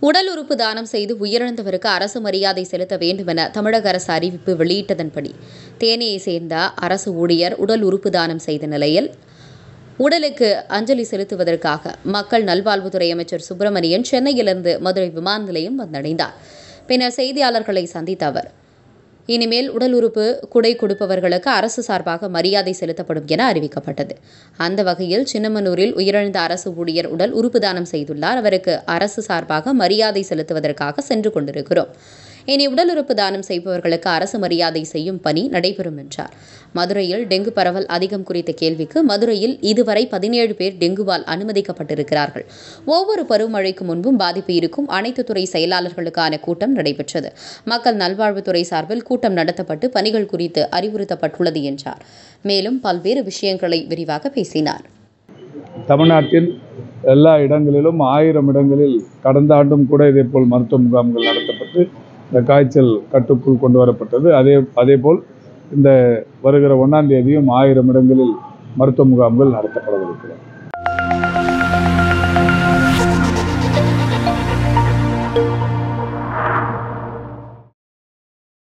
உடல் உறுப்பு தானம் செய்து உயிரிழந்தவருக்கு அரசு மரியாதை செலுத்த வேண்டும் என தமிழக அரசு அறிவிப்பு வெளியிட்டதன்படி தேனியை சேர்ந்த அரசு ஊழியர் உடல் உறுப்பு தானம் செய்த நிலையில் உடலுக்கு அஞ்சலி செலுத்துவதற்காக மக்கள் நல்வாழ்வுத்துறை அமைச்சர் சுப்பிரமணியன் சென்னையிலிருந்து மதுரை விமான நிலையம் வந்தடைந்தார். பின்னர் செய்தியாளர்களை சந்தித்த அவர் இனிமேல் உடல் உறுப்பு குடை கொடுப்பவர்களுக்கு அரசு சார்பாக மரியாதை செலுத்தப்படும் என அறிவிக்கப்பட்டது. அந்த வகையில் சின்னமனூரில் உயிரிழந்த அரசு ஊழியர் உடல் உறுப்பு தானம் செய்துள்ளார். அவருக்கு அரசு சார்பாக மரியாதை செலுத்துவதற்காக சென்று கொண்டிருக்கிறோம். இனி உடல் உறுப்பு தானம் செய்பவர்களுக்கு அரசு மரியாதை செய்யும் பணி நடைபெறும் என்றார். மதுரையில் டெங்கு பரவல் அதிகம் குறித்த கேள்விக்கு மதுரையில் இதுவரை பதினேழு பேர் டெங்குவால் அனுமதிக்கப்பட்டிருக்கிறார்கள். ஒவ்வொரு பருவமழைக்கு முன்பும் பாதிப்பு இருக்கும் அனைத்து துறை செயலாளர்களுக்கான கூட்டம் நடைபெற்றது. மக்கள் நல்வாழ்வுத்துறை சார்பில் கூட்டம் நடத்தப்பட்டு பணிகள் குறித்து அறிவுறுத்தப்பட்டுள்ளது என்றார். மேலும் பல்வேறு விஷயங்களை விரிவாக பேசினார். தமிழ்நாட்டின் எல்லா இடங்களிலும் ஆயிரம் இடங்களில் கடந்த ஆண்டும் கூட இதேபோல் மருத்துவ முகாம்கள் நடத்தப்பட்டு இந்த காய்ச்சல் கட்டுக்குள் கொண்டு வரப்பட்டது. அதே அதேபோல் இந்த வருகிற ஒன்றாம் தேதியும் ஆயிரம் இடங்களில் மருத்துவ முகாம்கள் நடத்தப்படவிருக்கிறது.